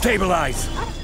Stabilize!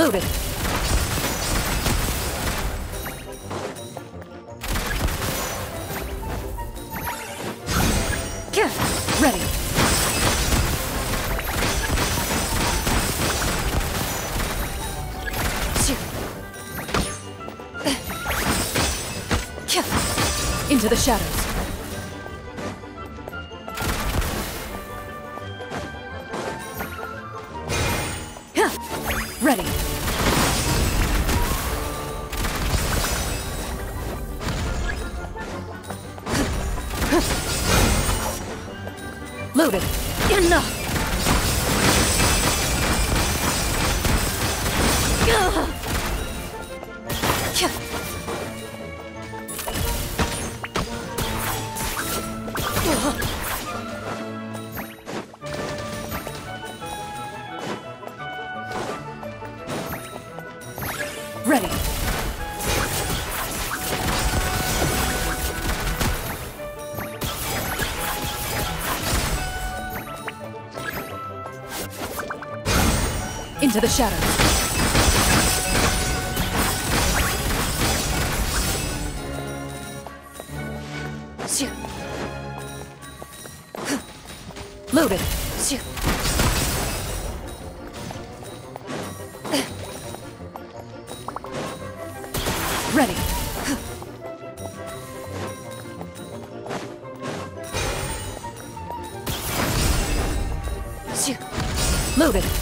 Looted. Ready. Into the shadows. Ready. Into the shadows. Shoot. Loaded. Shoot. Ready. Shoot. Loaded.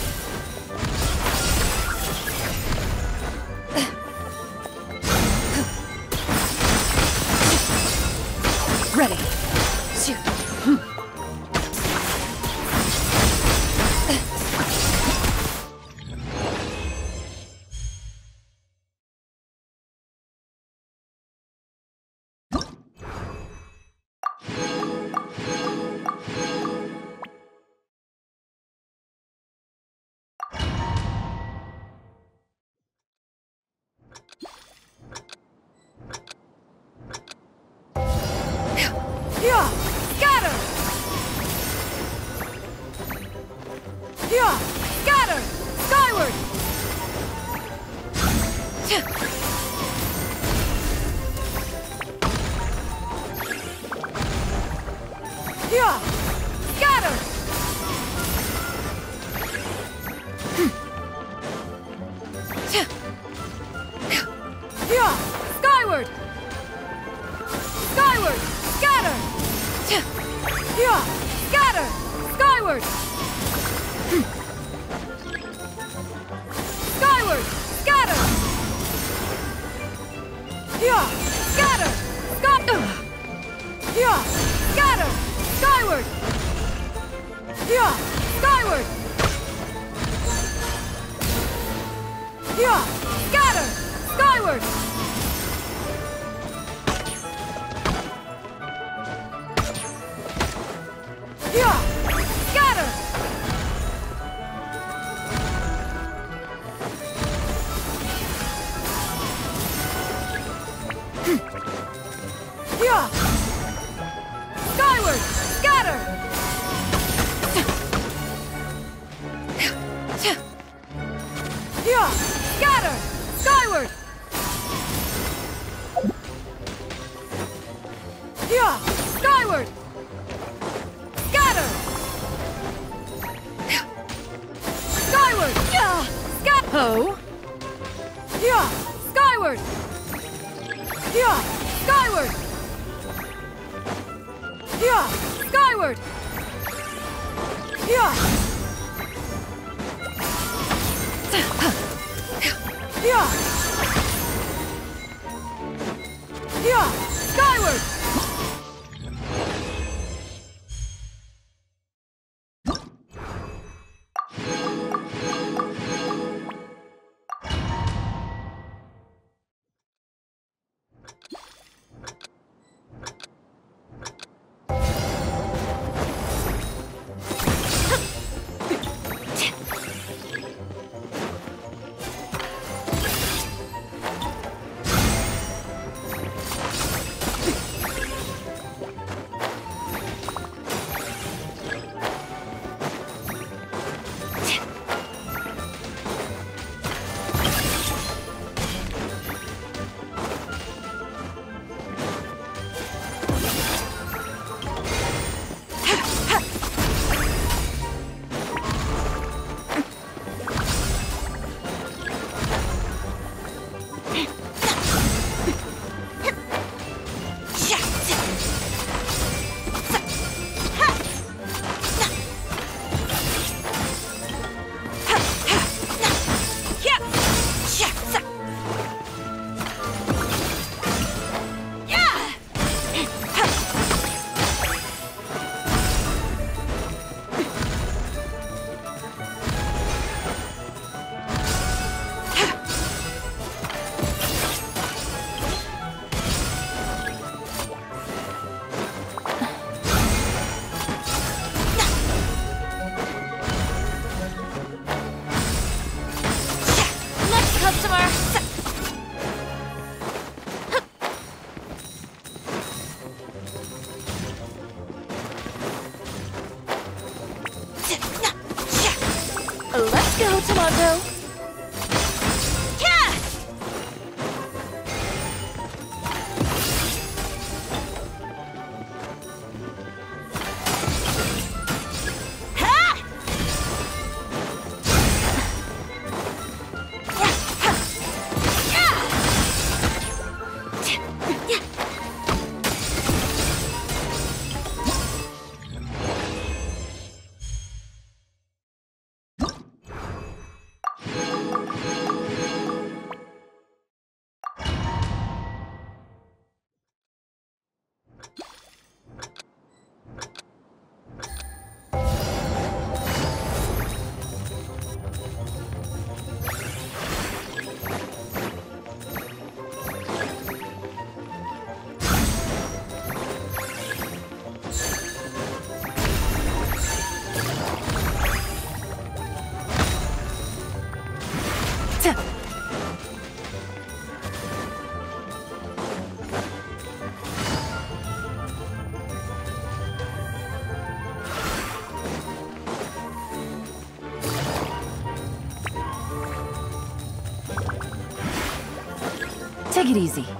Hmm. Scatter! Skyward! Yeah! Skyward! Scatter! Skyward! Yeah! Ho! Yeah! Skyward! Yeah! Skyward! Yeah! Skyward! Yeah! Skyward! Let's Take it easy.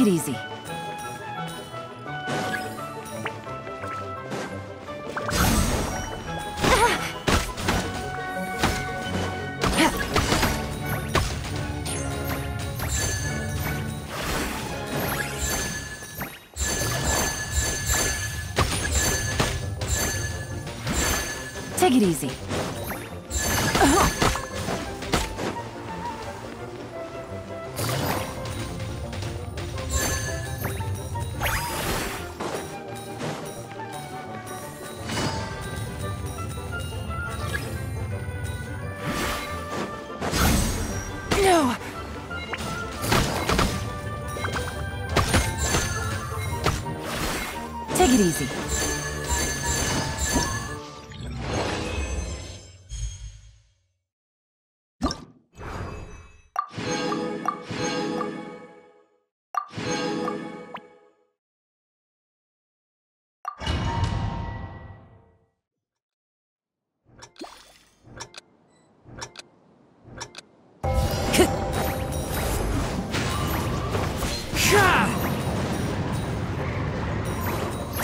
Take it easy.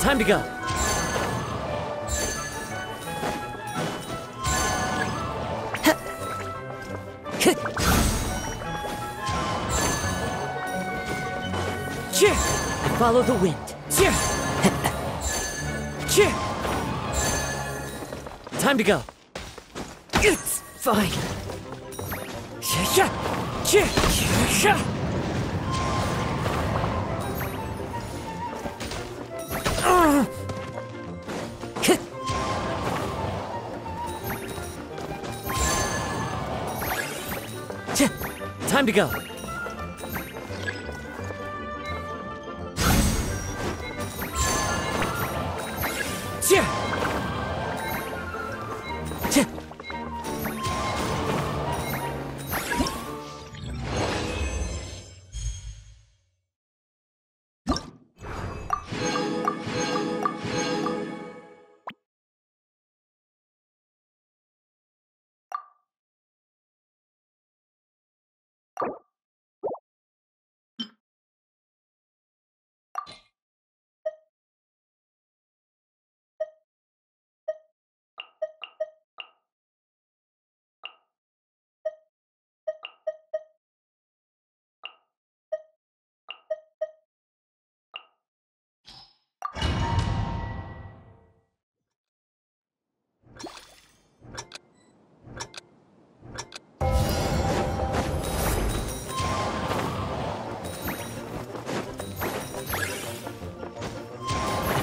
Time to go. Cheer! Follow the wind. Time to go. It's fine. Yeah, yeah, Time to go.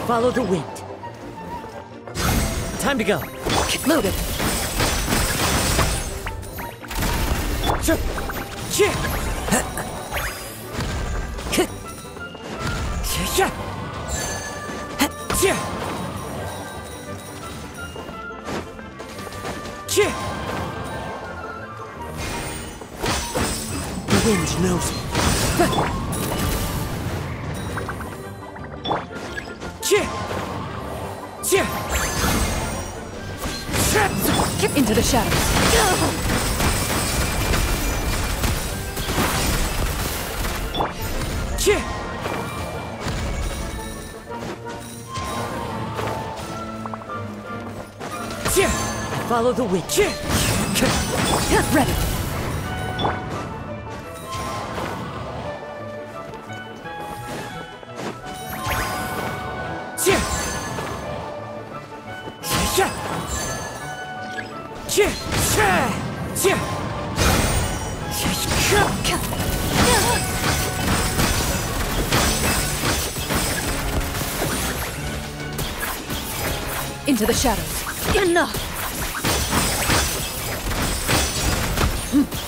Follow the wind. Time to go. Loaded. Cheer! Cheer! Get into the shadows. Follow the wind. Cheer! Ready. Into the shadows. Enough! Hmm.